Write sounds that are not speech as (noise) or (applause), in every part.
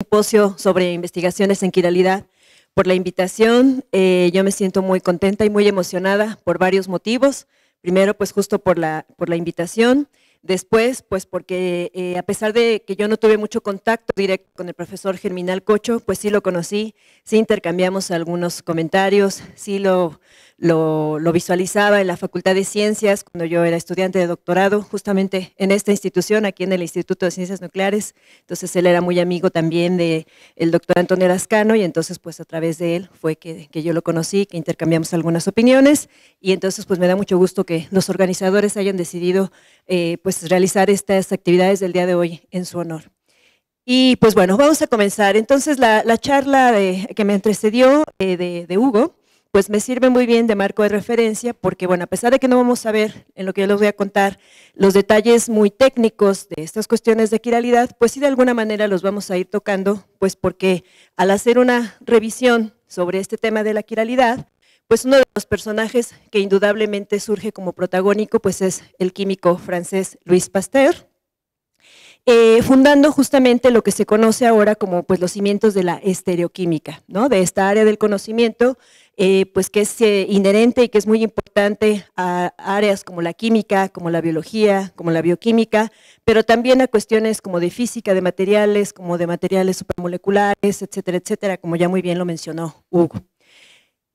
simposio sobre investigaciones en quiralidad por la invitación. Eh, yo me siento muy contenta y muy emocionada por varios motivos. Primero, pues justo por la, por la invitación. Después, pues porque eh, a pesar de que yo no tuve mucho contacto directo con el profesor Germinal Cocho, pues sí lo conocí, sí intercambiamos algunos comentarios, sí lo, lo, visualizaba en la Facultad de Ciencias cuando yo era estudiante de doctorado, justamente en esta institución, aquí en el Instituto de Ciencias Nucleares. Entonces él era muy amigo también del el doctor Antonio Lascano y entonces pues a través de él fue que, que, yo lo conocí, que intercambiamos algunas opiniones y entonces pues me da mucho gusto que los organizadores hayan decidido eh, pues realizar estas actividades del día de hoy en su honor. Y pues bueno, vamos a comenzar. Entonces la, la charla que me antecedió eh, de Hugo, pues me sirve muy bien de marco de referencia porque, bueno, a pesar de que no vamos a ver en lo que yo les voy a contar los detalles muy técnicos de estas cuestiones de quiralidad, pues sí de alguna manera los vamos a ir tocando, pues porque al hacer una revisión sobre este tema de la quiralidad, pues uno de los personajes que indudablemente surge como protagónico, pues es el químico francés Louis Pasteur, eh, fundando justamente lo que se conoce ahora como pues, los cimientos de la estereoquímica, ¿no? de esta área del conocimiento eh, pues que es eh, inherente y que es muy importante a áreas como la química, como la biología, como la bioquímica, pero también a cuestiones como de física, de materiales, como de materiales supermoleculares, etcétera, etcétera, como ya muy bien lo mencionó Hugo.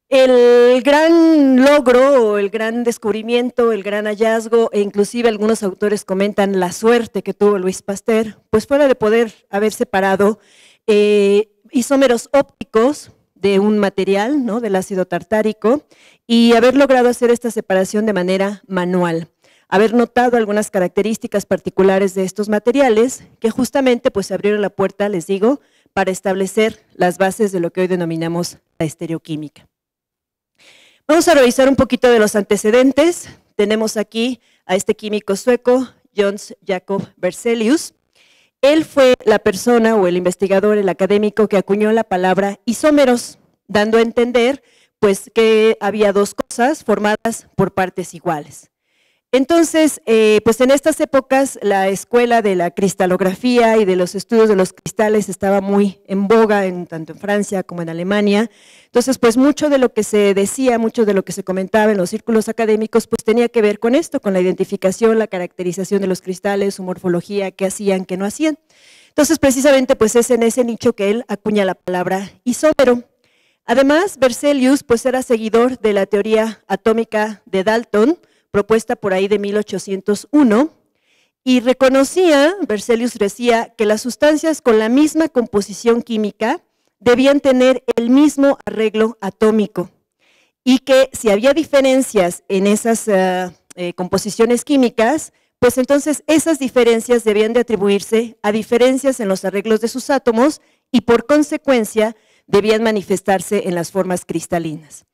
El gran logro el gran descubrimiento, el gran hallazgo, e inclusive algunos autores comentan la suerte que tuvo Luis Pasteur, pues fuera de poder haber separado eh, isómeros ópticos de un material, ¿no? del ácido tartárico, y haber logrado hacer esta separación de manera manual. Haber notado algunas características particulares de estos materiales que justamente pues abrieron la puerta, les digo, para establecer las bases de lo que hoy denominamos la estereoquímica. Vamos a revisar un poquito de los antecedentes. Tenemos aquí a este químico sueco, Jons Jacob Berzelius, él fue la persona o el investigador, el académico que acuñó la palabra isómeros, dando a entender pues que había dos cosas formadas por partes iguales. Entonces, eh, pues en estas épocas la escuela de la cristalografía y de los estudios de los cristales estaba muy en boga, en, tanto en Francia como en Alemania. Entonces, pues mucho de lo que se decía, mucho de lo que se comentaba en los círculos académicos, pues tenía que ver con esto, con la identificación, la caracterización de los cristales, su morfología, qué hacían, qué no hacían. Entonces, precisamente, pues es en ese nicho que él acuña la palabra isómero. Además, Berzelius, pues era seguidor de la teoría atómica de Dalton, propuesta por ahí de 1801, y reconocía, Berzelius decía, que las sustancias con la misma composición química debían tener el mismo arreglo atómico y que si había diferencias en esas eh, eh, composiciones químicas, pues entonces esas diferencias debían de atribuirse a diferencias en los arreglos de sus átomos y por consecuencia debían manifestarse en las formas cristalinas.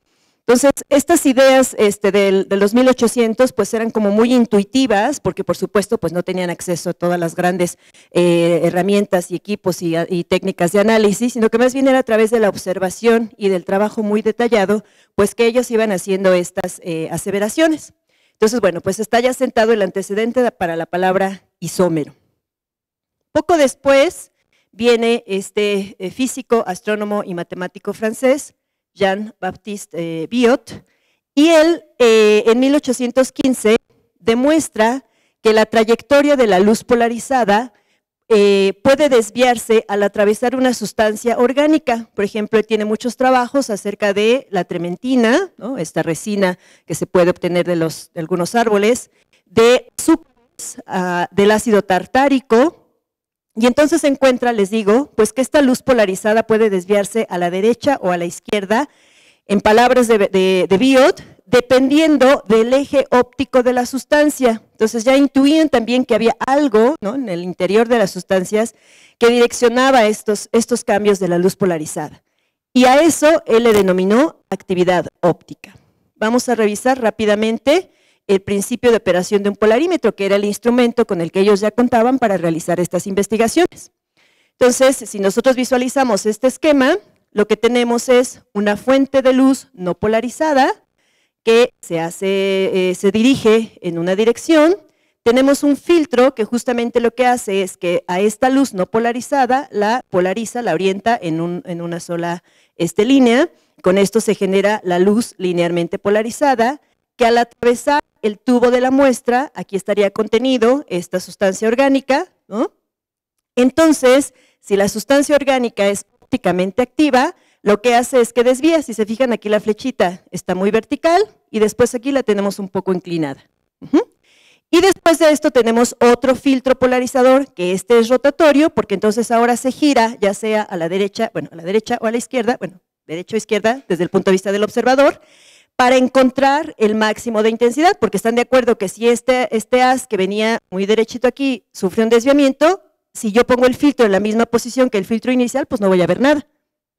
Entonces, estas ideas este, de, los 1800 pues eran como muy intuitivas, porque por supuesto pues no tenían acceso a todas las grandes eh, herramientas y equipos y, técnicas de análisis, sino que más bien era a través de la observación y del trabajo muy detallado, pues que ellos iban haciendo estas eh, aseveraciones. Entonces, bueno, pues está ya sentado el antecedente para la palabra isómero. Poco después viene este eh, físico, astrónomo y matemático francés, Jean-Baptiste eh, Biot, y él eh, en 1815 demuestra que la trayectoria de la luz polarizada eh, puede desviarse al atravesar una sustancia orgánica. Por ejemplo, tiene muchos trabajos acerca de la trementina, esta resina que se puede obtener de, algunos árboles, de azúcares, ah, del ácido tartárico, y entonces encuentra, les digo, pues que esta luz polarizada puede desviarse a la derecha o a la izquierda, en palabras de, Biot, dependiendo del eje óptico de la sustancia. Entonces ya intuían también que había algo en el interior de las sustancias que direccionaba estos, estos cambios de la luz polarizada. Y a eso él le denominó actividad óptica. Vamos a revisar rápidamente el principio de operación de un polarímetro, que era el instrumento con el que ellos ya contaban para realizar estas investigaciones. Entonces, si nosotros visualizamos este esquema, lo que tenemos es una fuente de luz no polarizada que se, hace, eh, se dirige en una dirección, tenemos un filtro que justamente lo que hace es que a esta luz no polarizada la polariza, la orienta en, una sola este, línea. Con esto se genera la luz linealmente polarizada, que al atravesar el tubo de la muestra, aquí estaría contenido esta sustancia orgánica, ¿no? Entonces, si la sustancia orgánica es ópticamente activa, lo que hace es que desvía, si se fijan aquí la flechita está muy vertical y después aquí la tenemos un poco inclinada. Y después de esto tenemos otro filtro polarizador, que este es rotatorio, porque entonces ahora se gira, ya sea a la derecha, bueno, a la derecha o a la izquierda, bueno, derecha o izquierda, desde el punto de vista del observador, para encontrar el máximo de intensidad, porque están de acuerdo que si este, este haz que venía muy derechito aquí sufre un desviamiento, si yo pongo el filtro en la misma posición que el filtro inicial, pues no voy a ver nada.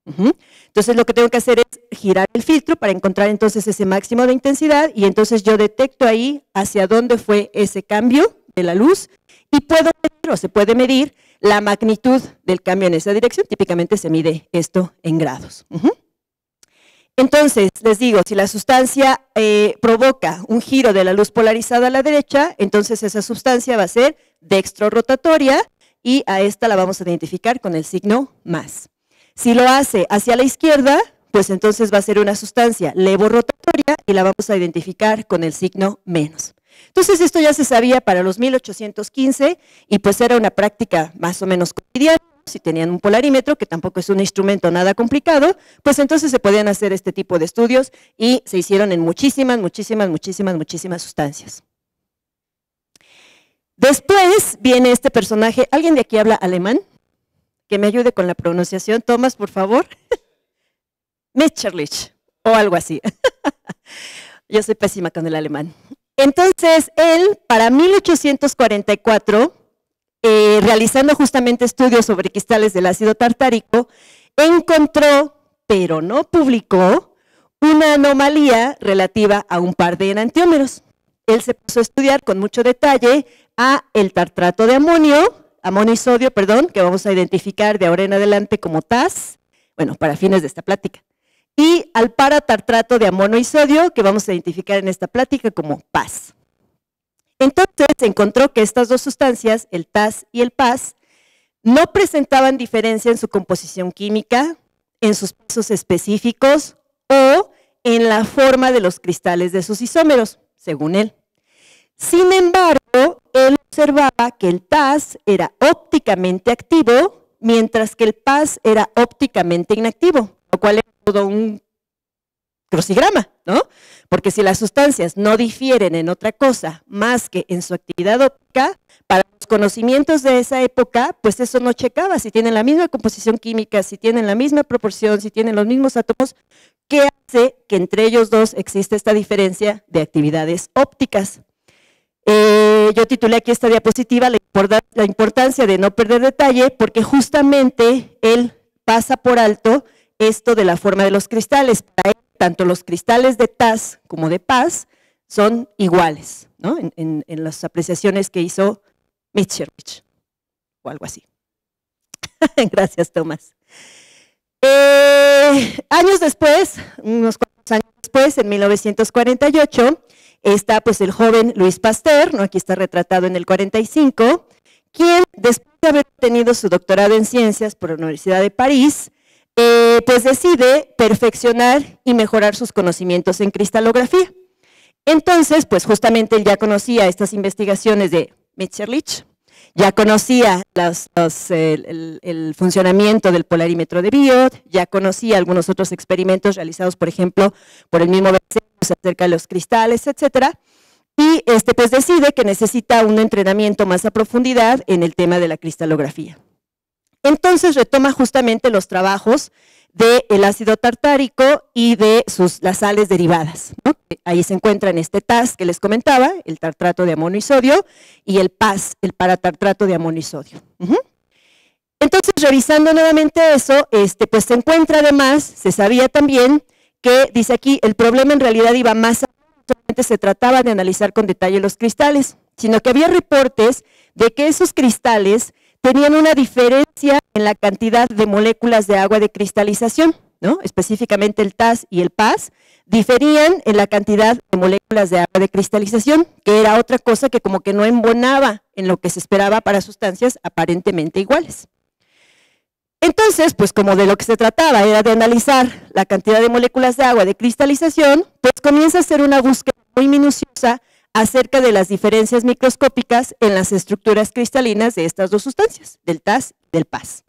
Entonces lo que tengo que hacer es girar el filtro para encontrar entonces ese máximo de intensidad y entonces yo detecto ahí hacia dónde fue ese cambio de la luz y puedo medir o se puede medir la magnitud del cambio en esa dirección. Típicamente se mide esto en grados. Entonces, les digo, si la sustancia eh, provoca un giro de la luz polarizada a la derecha, entonces esa sustancia va a ser dextrorotatoria y a esta la vamos a identificar con el signo más. Si lo hace hacia la izquierda, pues entonces va a ser una sustancia levorotatoria y la vamos a identificar con el signo menos. Entonces esto ya se sabía para los 1815 y pues era una práctica más o menos cotidiana. Si tenían un polarímetro, que tampoco es un instrumento nada complicado, pues entonces se podían hacer este tipo de estudios y se hicieron en muchísimas, muchísimas, muchísimas, muchísimas sustancias. Después viene este personaje, ¿alguien de aquí habla alemán? que me ayude con la pronunciación. Tomás, por favor. (laughs) Mitscherlich o algo así. (laughs) Yo soy pésima con el alemán. Entonces, él, para 1844, eh, realizando justamente estudios sobre cristales del ácido tartárico, encontró, pero no publicó, una anomalía relativa a un par de enantiómeros. Él se puso a estudiar con mucho detalle a el tartrato de amonio, amonio y sodio, perdón, que vamos a identificar de ahora en adelante como TAS, bueno, para fines de esta plática. Y al paratartrato de amonio y sodio, que vamos a identificar en esta plática como PAS. Entonces encontró que estas dos sustancias, el TAS y el PAS, no presentaban diferencia en su composición química, en sus pesos específicos o en la forma de los cristales de sus isómeros, según él. Sin embargo, él observaba que el TAS era ópticamente activo, mientras que el PAS era ópticamente inactivo, lo cual es todo un crucigrama, ¿no? Porque si las sustancias no difieren en otra cosa más que en su actividad óptica, para los conocimientos de esa época, pues eso no checaba. Si tienen la misma composición química, si tienen la misma proporción, si tienen los mismos átomos, ¿qué hace que entre ellos dos existe esta diferencia de actividades ópticas? Eh, yo titulé aquí esta diapositiva la, importancia de no perder detalle porque justamente él pasa por alto esto de la forma de los cristales. Para él, tanto los cristales de TAS como de PAS son iguales, ¿no? en, las apreciaciones que hizo Mitscherich o algo así. (laughs) Gracias, Tomás. Eh, años después, unos cuantos años después, en 1948, está pues el joven Luis Pasteur, ¿no? aquí está retratado en el 45, quien después de haber tenido su doctorado en ciencias por la Universidad de París, eh, pues decide perfeccionar y mejorar sus conocimientos en cristalografía. Entonces, pues justamente él ya conocía estas investigaciones de Mitscherlich, ya conocía el, funcionamiento del polarímetro de Biot, ya conocía algunos otros experimentos realizados, por ejemplo, por el mismo acerca de los cristales, etcétera, y este pues decide que necesita un entrenamiento más a profundidad en el tema de la cristalografía. Entonces retoma justamente los trabajos del ácido tartárico y de sus, las sales derivadas. Ahí se encuentran este TAS que les comentaba, el tartrato de amonio y sodio, y el PAS, el paratartrato de amonio y sodio. Entonces, revisando nuevamente eso, este, pues se encuentra además, se sabía también que dice aquí, el problema en realidad iba más allá, solamente se trataba de analizar con detalle los cristales, sino que había reportes de que esos cristales tenían una diferencia en la cantidad de moléculas de agua de cristalización. ¿no? específicamente el TAS y el PAS, diferían en la cantidad de moléculas de agua de cristalización, que era otra cosa que como que no embonaba en lo que se esperaba para sustancias aparentemente iguales. Entonces, pues como de lo que se trataba era de analizar la cantidad de moléculas de agua de cristalización, pues comienza a hacer una búsqueda muy minuciosa acerca de las diferencias microscópicas en las estructuras cristalinas de estas dos sustancias, del TAS y del PAS.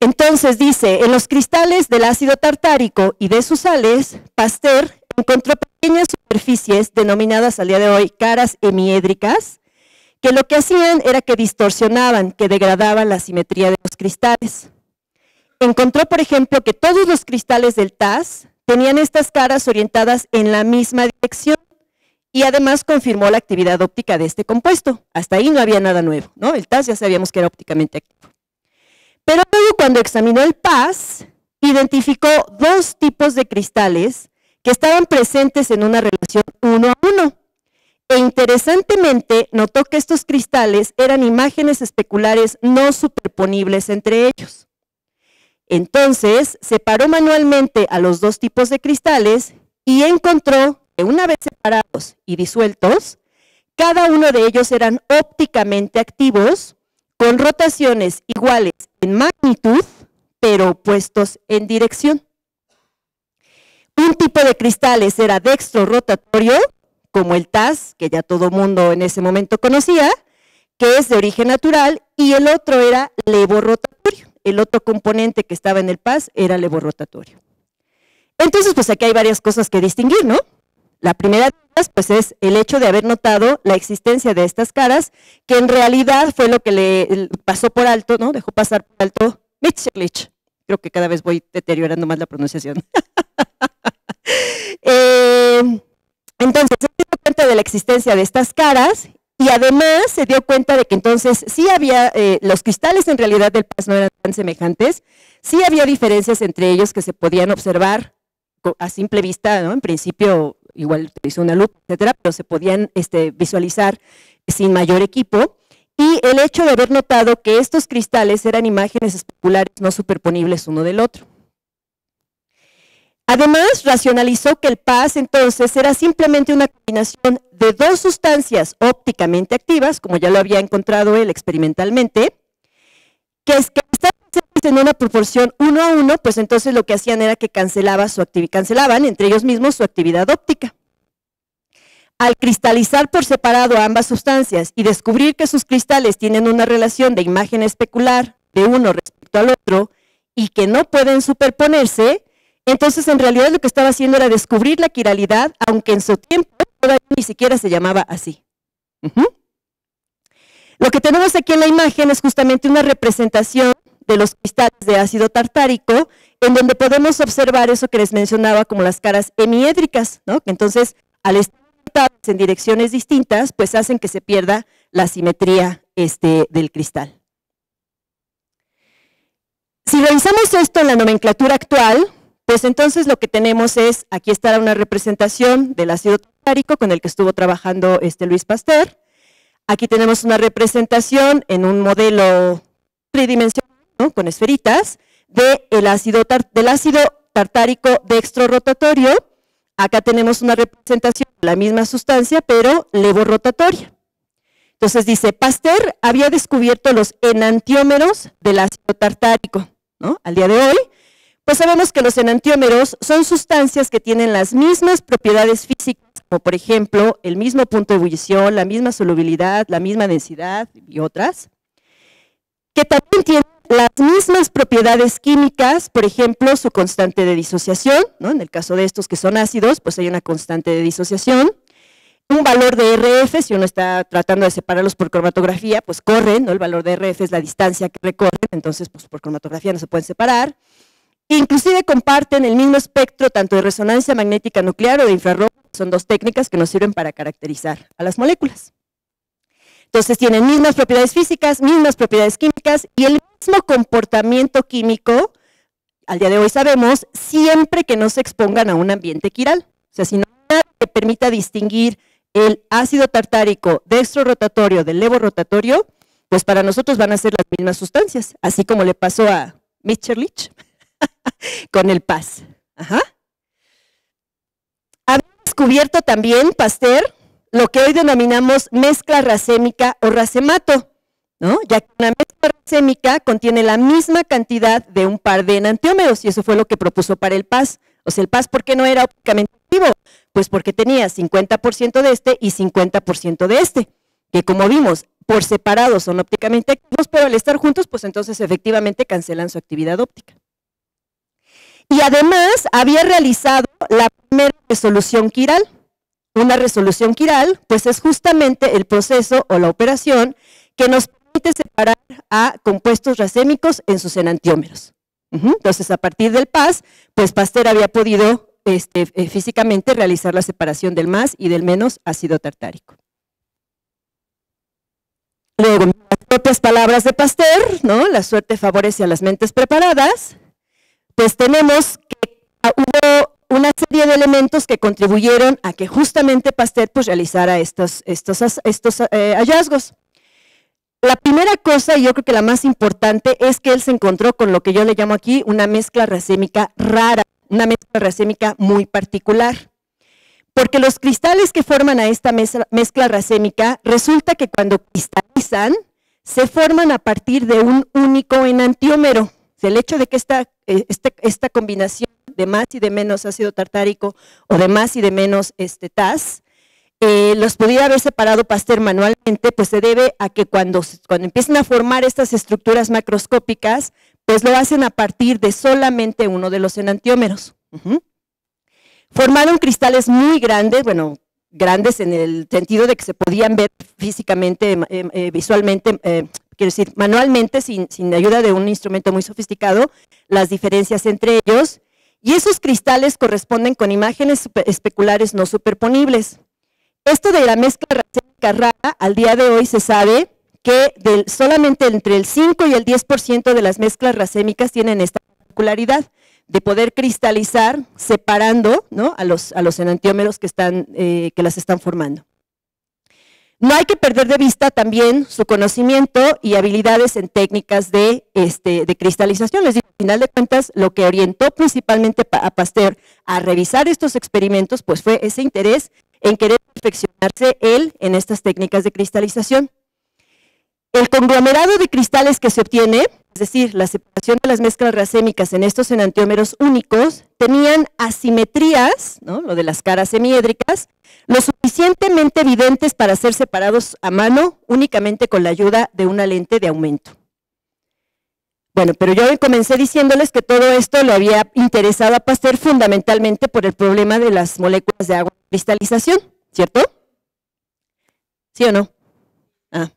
Entonces dice, en los cristales del ácido tartárico y de sus sales, Pasteur encontró pequeñas superficies denominadas al día de hoy caras hemiédricas, que lo que hacían era que distorsionaban, que degradaban la simetría de los cristales. Encontró, por ejemplo, que todos los cristales del TAS tenían estas caras orientadas en la misma dirección y además confirmó la actividad óptica de este compuesto. Hasta ahí no había nada nuevo, ¿no? El TAS ya sabíamos que era ópticamente activo. Pero luego cuando examinó el PAS, identificó dos tipos de cristales que estaban presentes en una relación uno a uno. E interesantemente notó que estos cristales eran imágenes especulares no superponibles entre ellos. Entonces separó manualmente a los dos tipos de cristales y encontró que una vez separados y disueltos, cada uno de ellos eran ópticamente activos con rotaciones iguales en magnitud, pero opuestos en dirección. Un tipo de cristales era dextro rotatorio, como el TAS, que ya todo mundo en ese momento conocía, que es de origen natural, y el otro era levorotatorio. El otro componente que estaba en el PAS era levorotatorio. Entonces, pues aquí hay varias cosas que distinguir, ¿no? La primera de ellas, pues es el hecho de haber notado la existencia de estas caras, que en realidad fue lo que le pasó por alto, ¿no? Dejó pasar por alto Mitscherlich. Creo que cada vez voy deteriorando más la pronunciación. (laughs) Eh, entonces, se dio cuenta de la existencia de estas caras y además se dio cuenta de que entonces sí había, eh, los cristales en realidad del paz no eran tan semejantes, sí había diferencias entre ellos que se podían observar a simple vista, ¿no? En principio igual utilizó una lupa, etcétera, pero se podían este, visualizar sin mayor equipo. Y el hecho de haber notado que estos cristales eran imágenes especulares no superponibles uno del otro. Además, racionalizó que el PAS entonces era simplemente una combinación de dos sustancias ópticamente activas, como ya lo había encontrado él experimentalmente, que, es que en una proporción uno a uno, pues entonces lo que hacían era que cancelaba su cancelaban entre ellos mismos su actividad óptica. Al cristalizar por separado ambas sustancias y descubrir que sus cristales tienen una relación de imagen especular de uno respecto al otro y que no pueden superponerse, entonces en realidad lo que estaba haciendo era descubrir la quiralidad, aunque en su tiempo todavía ni siquiera se llamaba así. Lo que tenemos aquí en la imagen es justamente una representación de los cristales de ácido tartárico, en donde podemos observar eso que les mencionaba como las caras hemiédricas, ¿no? que entonces al estar en direcciones distintas, pues hacen que se pierda la simetría este, del cristal. Si revisamos esto en la nomenclatura actual, pues entonces lo que tenemos es, aquí está una representación del ácido tartárico con el que estuvo trabajando este Luis Pasteur. Aquí tenemos una representación en un modelo tridimensional con esferitas, del ácido tartárico dextrorotatorio. Acá tenemos una representación de la misma sustancia, pero levorotatoria. Entonces dice, Pasteur había descubierto los enantiómeros del ácido tartárico. ¿no? Al día de hoy, pues sabemos que los enantiómeros son sustancias que tienen las mismas propiedades físicas, como por ejemplo el mismo punto de ebullición, la misma solubilidad, la misma densidad y otras, que también tienen las mismas propiedades químicas, por ejemplo, su constante de disociación, ¿no? en el caso de estos que son ácidos, pues hay una constante de disociación, un valor de RF, si uno está tratando de separarlos por cromatografía, pues corren, ¿no? el valor de RF es la distancia que recorren, entonces pues por cromatografía no se pueden separar, inclusive comparten el mismo espectro tanto de resonancia magnética nuclear o de infrarrojo, son dos técnicas que nos sirven para caracterizar a las moléculas. Entonces tienen mismas propiedades físicas, mismas propiedades químicas y el mismo comportamiento químico, al día de hoy sabemos, siempre que no se expongan a un ambiente quiral. O sea, si no que permita distinguir el ácido tartárico dextrorotatorio del levorotatorio, pues para nosotros van a ser las mismas sustancias, así como le pasó a Mitscherlich. (laughs) con el paz. Ajá. Había descubierto también Pasteur lo que hoy denominamos mezcla racémica o racemato, ¿no? ya que una mezcla contiene la misma cantidad de un par de enantiómeros, y eso fue lo que propuso para el PAS. O sea, el PAS, ¿por qué no era ópticamente activo? Pues porque tenía 50% de este y 50% de este, que como vimos, por separado son ópticamente activos, pero al estar juntos, pues entonces efectivamente cancelan su actividad óptica. Y además había realizado la primera resolución quiral, una resolución quiral, pues es justamente el proceso o la operación que nos separar a compuestos racémicos en sus enantiómeros. Entonces, a partir del PAS, pues Pasteur había podido este, eh, físicamente realizar la separación del más y del menos ácido tartárico. Luego, las propias palabras de Pasteur, ¿no? La suerte favorece a las mentes preparadas, pues tenemos que hubo una serie de elementos que contribuyeron a que justamente Pasteur pues, realizara estos, estos, estos eh, hallazgos. La primera cosa, y yo creo que la más importante, es que él se encontró con lo que yo le llamo aquí una mezcla racémica rara, una mezcla racémica muy particular. Porque los cristales que forman a esta mezcla racémica, resulta que cuando cristalizan, se forman a partir de un único enantiómero. El hecho de que esta, eh, este, esta combinación de más y de menos ácido tartárico o de más y de menos este, TAS, eh, los pudiera haber separado Pasteur manualmente, pues se debe a que cuando, cuando empiezan a formar estas estructuras macroscópicas, pues lo hacen a partir de solamente uno de los enantiómeros. Formaron cristales muy grandes, bueno, grandes en el sentido de que se podían ver físicamente, eh, eh, visualmente, quiero decir, manualmente, sin, sin ayuda de un instrumento muy sofisticado, las diferencias entre ellos, y esos cristales corresponden con imágenes especulares no superponibles. Esto de la mezcla racémica rara, al día de hoy se sabe que solamente entre el 5 y el 10% de las mezclas racémicas tienen esta particularidad de poder cristalizar separando a, los, a los enantiómeros eh, que las están formando. No hay que perder de vista también su conocimiento y habilidades en técnicas de, este, de cristalización. Les digo, al final de cuentas, lo que orientó principalmente a Pasteur a revisar estos experimentos, pues fue ese interés en querer perfeccionarse él en estas técnicas de cristalización. El conglomerado de cristales que se obtiene, es decir, la separación de las mezclas racémicas en estos enantiómeros únicos, tenían asimetrías, ¿no? lo de las caras semiédricas, lo suficientemente evidentes para ser separados a mano únicamente con la ayuda de una lente de aumento. Bueno, pero yo comencé diciéndoles que todo esto lo había interesado a Pasteur fundamentalmente por el problema de las moléculas de agua cristalización, ¿cierto? ¿Sí o no? Ah.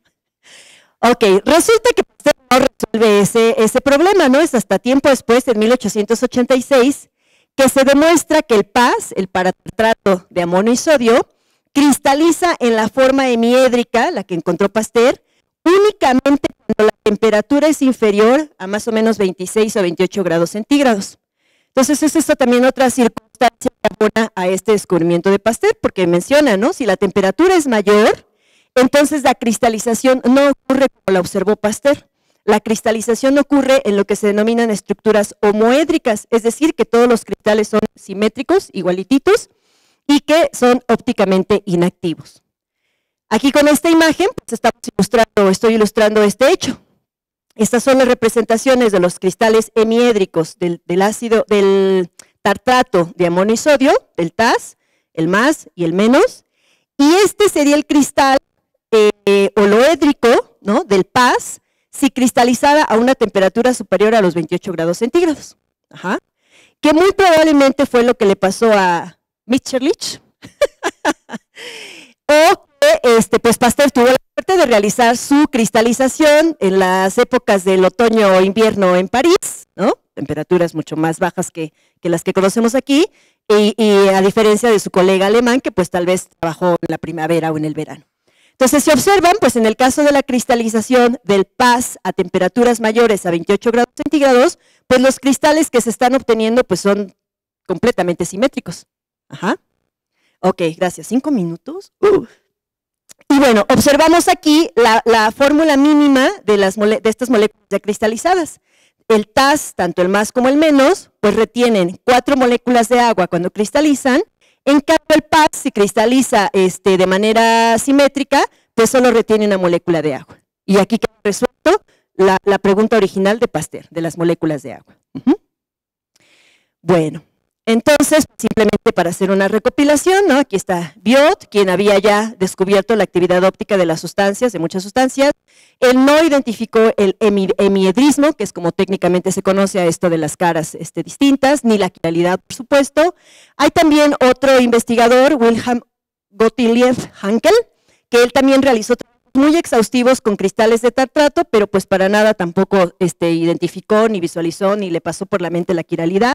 Ok, resulta que Pasteur no resuelve ese, ese problema, ¿no? Es hasta tiempo después, en 1886, que se demuestra que el PAS, el paratrato de amonio y sodio, cristaliza en la forma hemiédrica, la que encontró Pasteur, únicamente cuando la temperatura es inferior a más o menos 26 o 28 grados centígrados. Entonces, es esto también otra circunstancia que abona a este descubrimiento de Pasteur, porque menciona, ¿no? Si la temperatura es mayor, entonces la cristalización no ocurre como la observó Pasteur. La cristalización ocurre en lo que se denominan estructuras homoédricas, es decir, que todos los cristales son simétricos, igualititos, y que son ópticamente inactivos. Aquí con esta imagen, pues estamos ilustrando, estoy ilustrando este hecho. Estas son las representaciones de los cristales hemiédricos del, ácido, del tartrato de amonio y sodio, del TAS, el más y el menos, y este sería el cristal eh, holoédrico, ¿no? del PAS, si cristalizada a una temperatura superior a los 28 grados centígrados. Ajá. Que muy probablemente fue lo que le pasó a Mitscherlich. (laughs) o que este, pues Pasteur tuvo la suerte de realizar su cristalización en las épocas del otoño o invierno en París, ¿no? temperaturas mucho más bajas que, que las que conocemos aquí, y, y, a diferencia de su colega alemán, que pues tal vez trabajó en la primavera o en el verano. Entonces, si observan, pues en el caso de la cristalización del PAS a temperaturas mayores a 28 grados centígrados, pues los cristales que se están obteniendo pues son completamente simétricos. Ajá. Ok, gracias. ¿Cinco minutos? Uh. Y bueno, observamos aquí la, fórmula mínima de, estas moléculas ya cristalizadas. el TAS, tanto el más como el menos, pues retienen cuatro moléculas de agua cuando cristalizan. En cambio, el PAS, si cristaliza este, de manera simétrica, pues solo retiene una molécula de agua. Y aquí queda resuelto la, pregunta original de Pasteur, de las moléculas de agua. Bueno, entonces, simplemente para hacer una recopilación, ¿no? aquí está Biot, quien había ya descubierto la actividad óptica de las sustancias, de muchas sustancias. Él no identificó el hemiedrismo, que es como técnicamente se conoce a esto de las caras este, distintas, ni la quiralidad, por supuesto. Hay también otro investigador, Wilhelm Gottlieb Hankel, que él también realizó muy exhaustivos con cristales de tartrato, pero pues para nada tampoco este, identificó, ni visualizó, ni le pasó por la mente la quiralidad.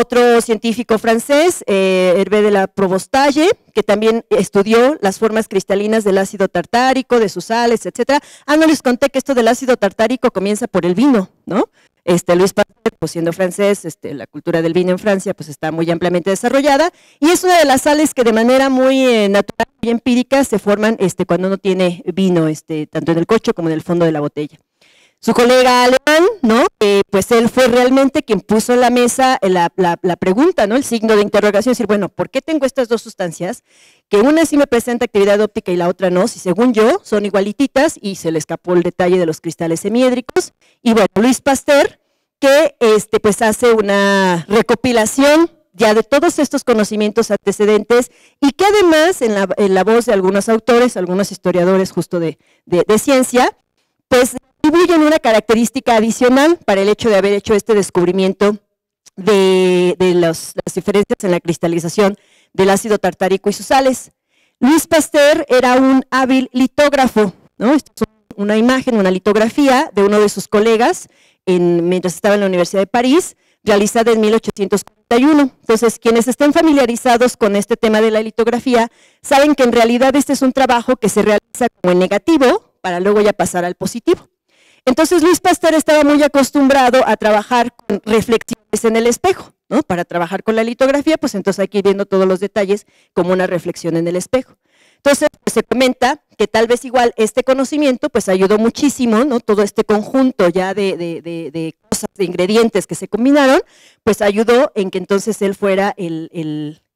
Otro científico francés, eh, Hervé de la Provostalle, que también estudió las formas cristalinas del ácido tartárico, de sus sales, etc. Ah, no les conté que esto del ácido tartárico comienza por el vino, ¿no? Este, Luis Pasteur, pues siendo francés, este, la cultura del vino en Francia pues está muy ampliamente desarrollada y es una de las sales que de manera muy eh, natural y empírica se forman este, cuando uno tiene vino, este, tanto en el coche como en el fondo de la botella. Su colega alemán, ¿no? pues él fue realmente quien puso en la mesa la, pregunta, ¿no? El signo de interrogación, decir, bueno, ¿por qué tengo estas dos sustancias? Que una sí me presenta actividad óptica y la otra no, si según yo son igualititas y se le escapó el detalle de los cristales semiédricos. Y bueno, Luis Pasteur, que este, pues hace una recopilación ya de todos estos conocimientos antecedentes y que además en la, voz de algunos autores, algunos historiadores justo de, de ciencia, pues atribuyen una característica adicional para el hecho de haber hecho este descubrimiento de, las diferencias en la cristalización del ácido tartárico y sus sales. Luis Pasteur era un hábil litógrafo, ¿no? Esta es una imagen, una litografía de uno de sus colegas mientras estaba en la Universidad de París, realizada en 1841. Entonces, quienes estén familiarizados con este tema de la litografía, saben que en realidad este es un trabajo que se realiza como en negativo para luego ya pasar al positivo. Entonces Luis Pasteur estaba muy acostumbrado a trabajar con reflexiones en el espejo, ¿no? Para trabajar con la litografía, pues entonces hay que ir viendo todos los detalles como una reflexión en el espejo. Entonces pues, se comenta que tal vez igual este conocimiento pues ayudó muchísimo, ¿no? Todo este conjunto ya de, de, cosas, de ingredientes que se combinaron, pues ayudó en que entonces él fuera el,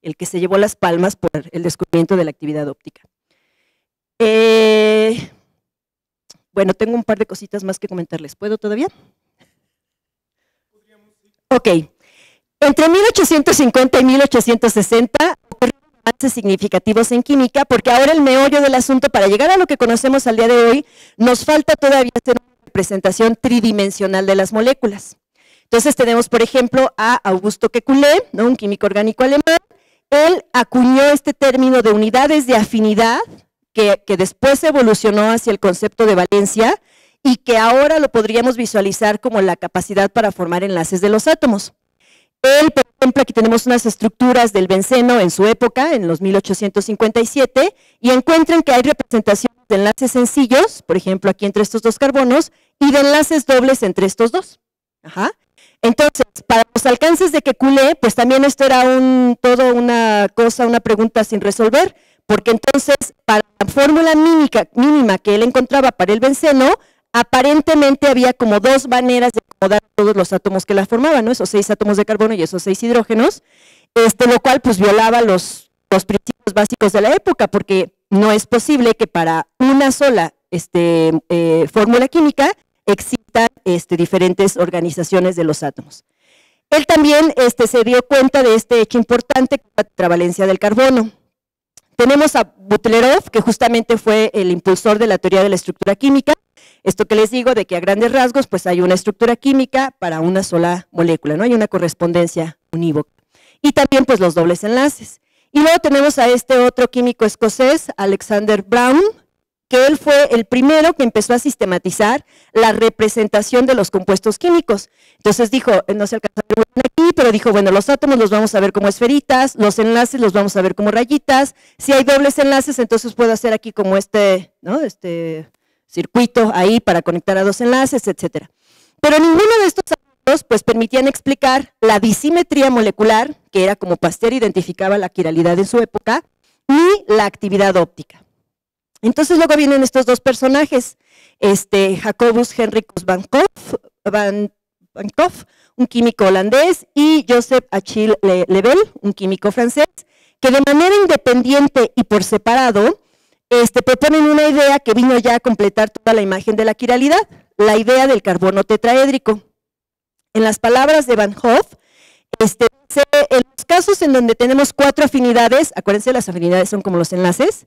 el que se llevó las palmas por el descubrimiento de la actividad óptica. Eh, bueno, tengo un par de cositas más que comentarles. ¿Puedo todavía? Ok. Entre 1850 y 1860 ocurrieron avances significativos en química, porque ahora el meollo del asunto, para llegar a lo que conocemos al día de hoy, nos falta todavía hacer una representación tridimensional de las moléculas. Entonces tenemos, por ejemplo, a Augusto Kekulé, ¿no? un químico orgánico alemán. Él acuñó este término de unidades de afinidad, que, después evolucionó hacia el concepto de valencia y que ahora lo podríamos visualizar como la capacidad para formar enlaces de los átomos. Él, por ejemplo, aquí tenemos unas estructuras del benceno en su época, en los 1857, y encuentran que hay representaciones de enlaces sencillos, por ejemplo, aquí entre estos dos carbonos, y de enlaces dobles entre estos dos. Entonces, para los alcances de Kekulé, pues también esto era un, todo una cosa, una pregunta sin resolver, porque entonces para la fórmula mínima que él encontraba para el benceno, aparentemente había como dos maneras de acomodar todos los átomos que la formaban, ¿no? esos seis átomos de carbono y esos seis hidrógenos, este, lo cual pues violaba los, principios básicos de la época, porque no es posible que para una sola este, eh, fórmula química existan este, diferentes organizaciones de los átomos. Él también este, se dio cuenta de este hecho importante, la travalencia del carbono. Tenemos a Butlerov, que justamente fue el impulsor de la teoría de la estructura química. Esto que les digo de que a grandes rasgos pues hay una estructura química para una sola molécula, ¿no? Hay una correspondencia unívoca. Y también pues los dobles enlaces. Y luego tenemos a este otro químico escocés, Alexander Brown, que él fue el primero que empezó a sistematizar la representación de los compuestos químicos. Entonces dijo, eh, no se alcanza aquí, pero dijo, bueno, los átomos los vamos a ver como esferitas, los enlaces los vamos a ver como rayitas, si hay dobles enlaces, entonces puedo hacer aquí como este, ¿no? este circuito ahí para conectar a dos enlaces, etcétera. Pero ninguno de estos átomos pues permitían explicar la disimetría molecular, que era como Pasteur identificaba la quiralidad en su época, y la actividad óptica. Entonces luego vienen estos dos personajes, este, Jacobus Henricus van, van un químico holandés, y Joseph Achille Lebel, un químico francés, que de manera independiente y por separado este, proponen una idea que vino ya a completar toda la imagen de la quiralidad, la idea del carbono tetraédrico. En las palabras de Van Hoff, este, en los casos en donde tenemos cuatro afinidades, acuérdense, las afinidades son como los enlaces,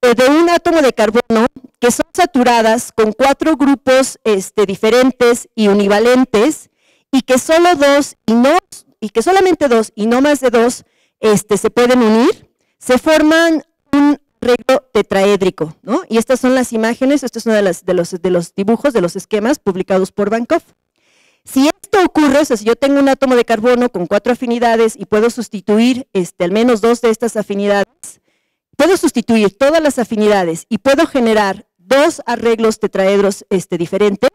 de un átomo de carbono que son saturadas con cuatro grupos este, diferentes y univalentes y que solo dos y no y que solamente dos y no más de dos este, se pueden unir, se forman un arreglo tetraédrico, ¿no? Y estas son las imágenes, esto es uno de, las, de, los, de los dibujos, de los esquemas publicados por Bankov. Si esto ocurre, o sea, si yo tengo un átomo de carbono con cuatro afinidades y puedo sustituir este, al menos dos de estas afinidades, puedo sustituir todas las afinidades y puedo generar dos arreglos tetraedros este, diferentes,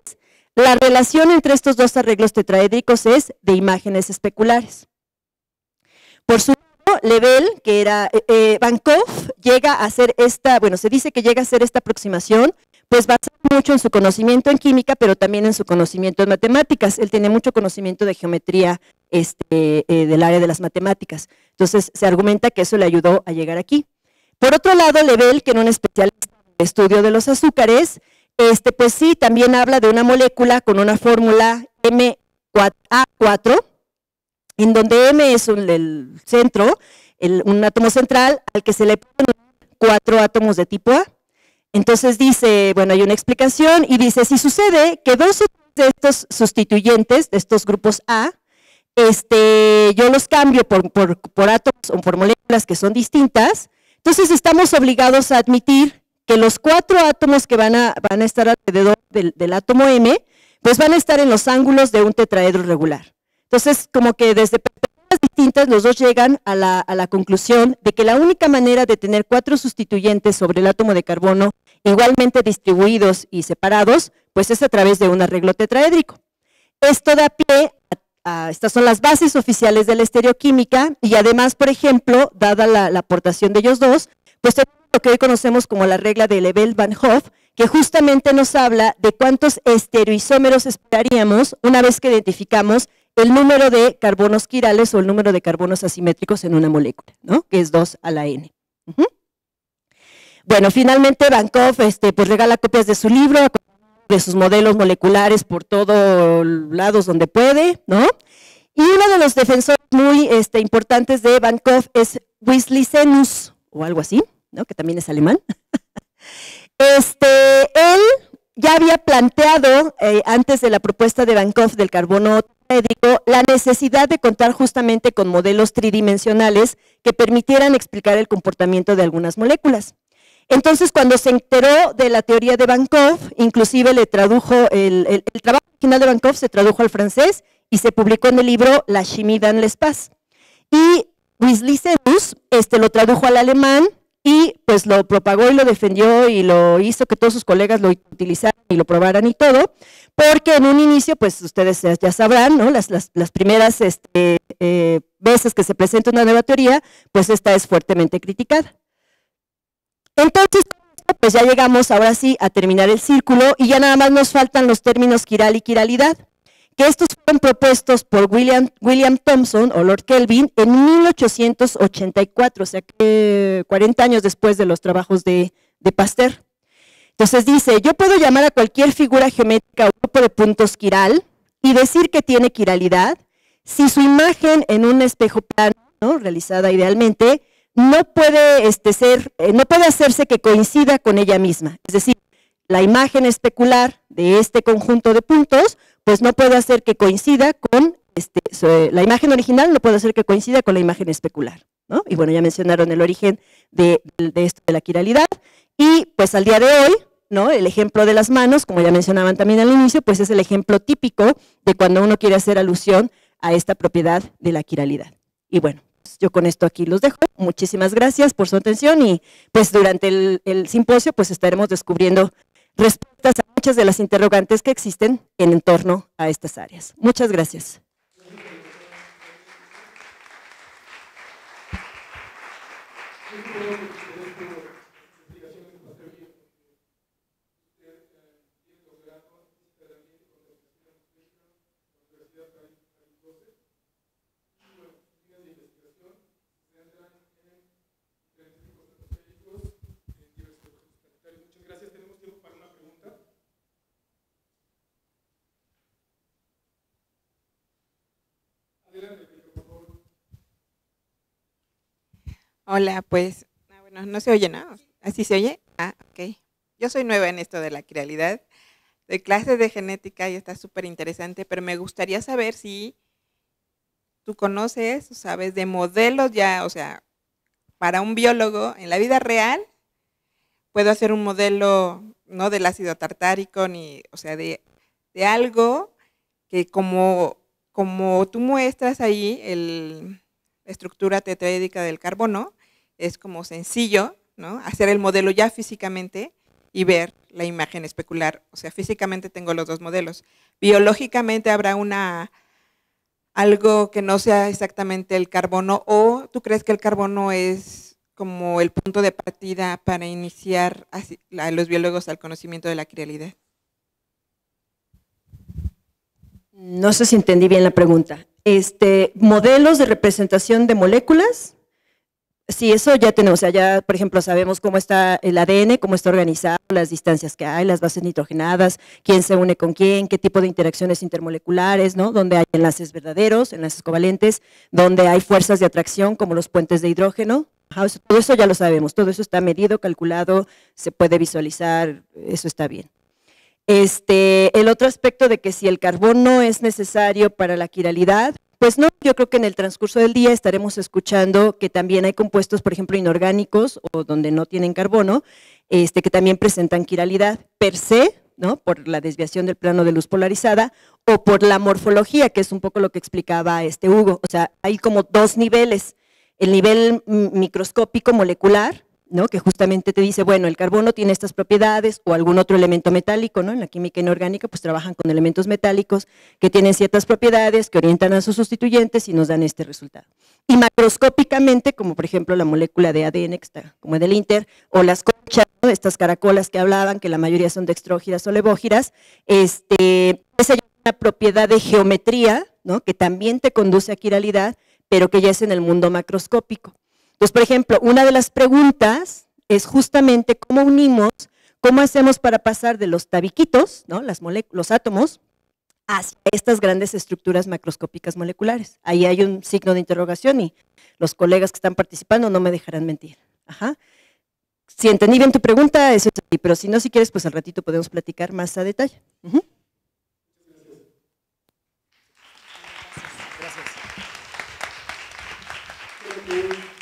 la relación entre estos dos arreglos tetraédricos es de imágenes especulares. Por su lado, Lebel, que era eh, eh llega a hacer esta, bueno, se dice que llega a hacer esta aproximación pues basado mucho en su conocimiento en química, pero también en su conocimiento en matemáticas. Él tiene mucho conocimiento de geometría este, eh, del área de las matemáticas. Entonces, se argumenta que eso le ayudó a llegar aquí. Por otro lado, Lebel, que era un especialista en el estudio de los azúcares, este, pues sí, también habla de una molécula con una fórmula M4A4, en donde M es el centro, un átomo central al que se le ponen cuatro átomos de tipo A. Entonces dice, bueno, hay una explicación y dice, si sucede que dos de estos sustituyentes, de estos grupos A, este, yo los cambio por, átomos o por moléculas que son distintas, entonces estamos obligados a admitir que los cuatro átomos que van a, van a estar alrededor del, átomo M, pues van a estar en los ángulos de un tetraedro regular. Entonces, como que desde perspectivas distintas, los dos llegan a la, a la conclusión de que la única manera de tener cuatro sustituyentes sobre el átomo de carbono igualmente distribuidos y separados, pues es a través de un arreglo tetraédrico. Esto da pie a, estas son las bases oficiales de la estereoquímica y además, por ejemplo, dada la, aportación de ellos dos, pues tenemos lo que hoy conocemos como la regla de Lebel-Van Hoff, que justamente nos habla de cuántos estereoisómeros esperaríamos una vez que identificamos el número de carbonos quirales o el número de carbonos asimétricos en una molécula, ¿no? que es 2 a la n. Bueno, finalmente Bankov este, pues regala copias de su libro, de sus modelos moleculares por todos lados donde puede, ¿no? Y uno de los defensores muy este, importantes de Bankov es Wislicenus, o algo así, ¿no? que también es alemán. (laughs) este, él ya había planteado, eh, antes de la propuesta de Bankov del carbono tetraédrico, la necesidad de contar justamente con modelos tridimensionales que permitieran explicar el comportamiento de algunas moléculas. Entonces, cuando se enteró de la teoría de Bankov, inclusive le tradujo, el, trabajo original de Bankov se tradujo al francés y se publicó en el libro La chimie dans l'espace. Y Wislicenus este, lo tradujo al alemán y pues lo propagó y lo defendió y lo hizo que todos sus colegas lo utilizaran y lo probaran y todo, porque en un inicio, pues ustedes ya sabrán, ¿no? las, primeras este, eh, veces que se presenta una nueva teoría, pues esta es fuertemente criticada. Entonces, pues ya llegamos ahora sí a terminar el círculo y ya nada más nos faltan los términos quiral y quiralidad, que estos fueron propuestos por William, William Thompson o Lord Kelvin en 1884, o sea que 40 años después de los trabajos de, de Pasteur. Entonces dice, yo puedo llamar a cualquier figura geométrica o grupo de puntos quiral y decir que tiene quiralidad si su imagen en un espejo plano, realizada idealmente, no puede, este, ser, eh, no puede hacerse que coincida con ella misma. Es decir, la imagen especular de este conjunto de puntos, pues no puede hacer que coincida con, este, la imagen original no puede hacer que coincida con la imagen especular. ¿no? Y bueno, ya mencionaron el origen de, esto de la quiralidad. Y pues al día de hoy, ¿no? El ejemplo de las manos, como ya mencionaban también al inicio, pues es el ejemplo típico de cuando uno quiere hacer alusión a esta propiedad de la quiralidad. Y bueno, yo con esto aquí los dejo. Muchísimas gracias por su atención y pues durante el, simposio pues estaremos descubriendo respuestas a muchas de las interrogantes que existen en torno a estas áreas. Muchas gracias. Hola, pues, ah, bueno, no se oye, ¿no? ¿Así se oye? Ah, ok. Yo soy nueva en esto de la crialidad, de clases de genética y está súper interesante, pero me gustaría saber si tú conoces, sabes, de modelos ya, o sea, para un biólogo en la vida real, puedo hacer un modelo, no del ácido tartárico, ni, o sea, de, de algo que como, como tú muestras ahí el, estructura tetraédica del carbono, es como sencillo, ¿no? Hacer el modelo ya físicamente y ver la imagen especular. O sea, físicamente tengo los dos modelos. Biológicamente habrá una algo que no sea exactamente el carbono o tú crees que el carbono es como el punto de partida para iniciar a los biólogos al conocimiento de la crialidad. No sé si entendí bien la pregunta. Este, modelos de representación de moléculas, Sí, eso ya tenemos, o sea, ya, por ejemplo, sabemos cómo está el ADN, cómo está organizado, las distancias que hay, las bases nitrogenadas, quién se une con quién, qué tipo de interacciones intermoleculares, ¿no? Donde hay enlaces verdaderos, enlaces covalentes, donde hay fuerzas de atracción, como los puentes de hidrógeno. Todo eso ya lo sabemos, todo eso está medido, calculado, se puede visualizar, eso está bien. Este, el otro aspecto de que si el carbono es necesario para la quiralidad, pues no, yo creo que en el transcurso del día estaremos escuchando que también hay compuestos, por ejemplo, inorgánicos o donde no tienen carbono, este, que también presentan quiralidad per se, ¿no? por la desviación del plano de luz polarizada o por la morfología, que es un poco lo que explicaba este Hugo. O sea, hay como dos niveles, el nivel microscópico molecular, ¿no? que justamente te dice, bueno, el carbono tiene estas propiedades o algún otro elemento metálico, ¿no? en la química inorgánica pues trabajan con elementos metálicos que tienen ciertas propiedades, que orientan a sus sustituyentes y nos dan este resultado. Y macroscópicamente, como por ejemplo la molécula de ADN, que está como del Inter, o las conchas, estas caracolas que hablaban, que la mayoría son dextrógiras o levógiras, este, esa es una propiedad de geometría, ¿no? que también te conduce a quiralidad, pero que ya es en el mundo macroscópico. Entonces, por ejemplo, una de las preguntas es justamente cómo unimos, cómo hacemos para pasar de los tabiquitos, ¿no? Las los átomos, hacia estas grandes estructuras macroscópicas moleculares. Ahí hay un signo de interrogación y los colegas que están participando no me dejarán mentir. Ajá. Si entendí bien tu pregunta, eso es así, pero si no, si quieres, pues al ratito podemos platicar más a detalle. Gracias.